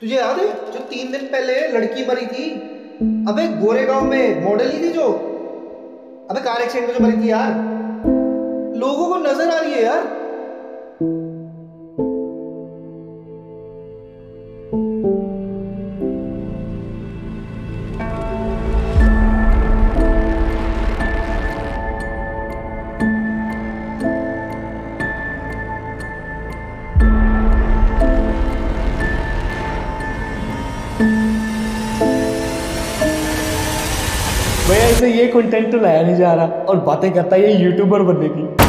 तुझे याद है, जो तीन दिन पहले लड़की मरी थी? अबे गोरेगांव में मॉडल ही थी जो? अबे कार एक्सीडेंट में जो मरी थी यार। लोगों को नज़र आ रही है यार। भैया इसे ये कंटेंट तो लाया नहीं जा रहा और बातें करता है ये यूट्यूबर बनने की।